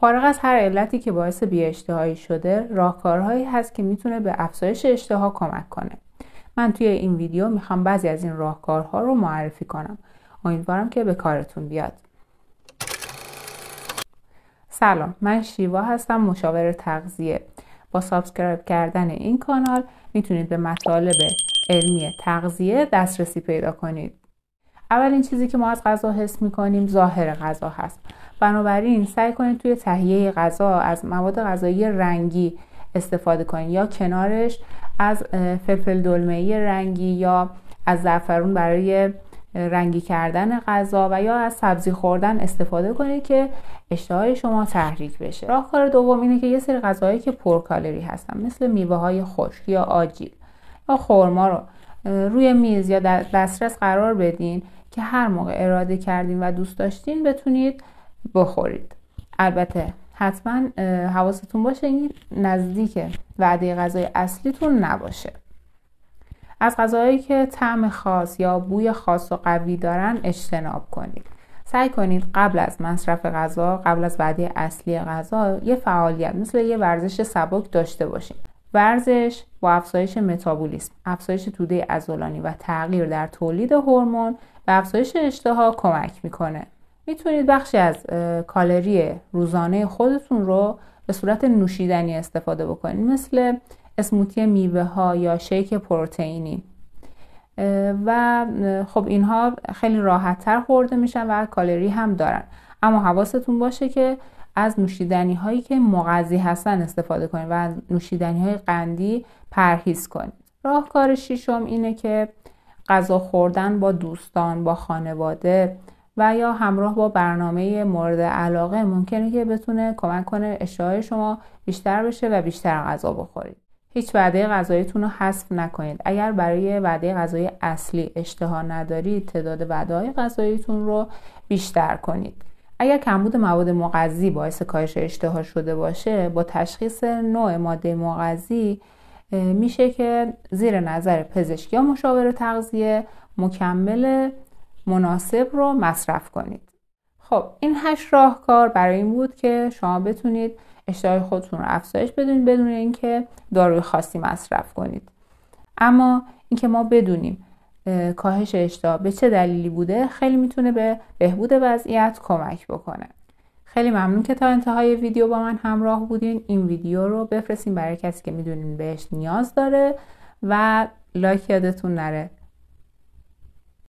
فارغ از هر علتی که باعث بیاشتهایی شده راهکارهایی هست که می‌تونه به افزایش اشتها کمک کنه. من توی این ویدیو می‌خوام بعضی از این راهکارها رو معرفی کنم. امیدوارم که به کارتون بیاد. سلام من شیوا هستم مشاور تغذیه. با subscribe کردن این کانال می‌تونید به مطالب علمی تغذیه دسترسی پیدا کنید. اولین چیزی که ما از غذا حس می‌کنیم ظاهر غذا هست. بنابراین سعی کنید توی تهیه غذا از مواد غذایی رنگی استفاده کنید یا کنارش از فلفل دلمه رنگی یا از زعفرون برای رنگی کردن غذا و یا از سبزی خوردن استفاده کنید که اشتهای شما تحریک بشه. راهکار دوم اینه که یه سری غذاهایی که پرکالری هستن مثل میوه های خشک یا آجیل یا خورما رو روی میز یا دسترس قرار بدین که هر موقع اراده کردین و دوست داشتین بتونید بخورید. البته حتما حواستون باشه این نزدیک وعده غذای اصلیتون نباشه. از غذاهایی که طعم خاص یا بوی خاص و قوی دارن اجتناب کنید. سعی کنید قبل از مصرف غذا قبل از وعده اصلی غذا یه فعالیت مثل یه ورزش سبک داشته باشید ورزش با افزایش متابولیسم افزایش توده عضلانی و تغییر در تولید هورمون به افزایش اشتها کمک می‌کنه. می‌تونید بخشی از کالری روزانه خودتون رو به صورت نوشیدنی استفاده بکنید مثل اسموتی میوه ها یا شیک پروتئینی. و خب اینها خیلی راحت تر خورده میشن و کالری هم دارن. اما حواستون باشه که از نوشیدنی هایی که مغذی هستن استفاده کنید و از نوشیدنی های قندی پرهیز کنید. راهکار شیشم اینه که غذا خوردن با دوستان با خانواده و یا همراه با برنامه مورد علاقه. ممکنه که بتونه کمک کنه اشتهای شما بیشتر بشه و بیشتر غذا بخورید. هیچ وعده غذاییتون رو حذف نکنید. اگر برای وعده غذایی اصلی اشتها ندارید تعداد وعده غذاییتون رو بیشتر کنید. اگر کمبود مواد مغذی باعث کاهش اشتها شده باشه با تشخیص نوع ماده مغذی میشه که زیر نظر پزشک یا مشاور تغذیه مکمل مناسب رو مصرف کنید. خب این هشت راهکار برای این بود که شما بتونید اشتهای خودتون رو افزایش بدونید بدون اینکه داروی خاصی مصرف کنید. اما اینکه ما بدونیم کاهش اشتها به چه دلیلی بوده؟ خیلی می‌تونه به بهبود وضعیت کمک بکنه. خیلی ممنون که تا انتهای ویدیو با من همراه بودین. این ویدیو رو بفرستین برای کسی که می‌دونین بهش نیاز داره و لایک یادتون نره.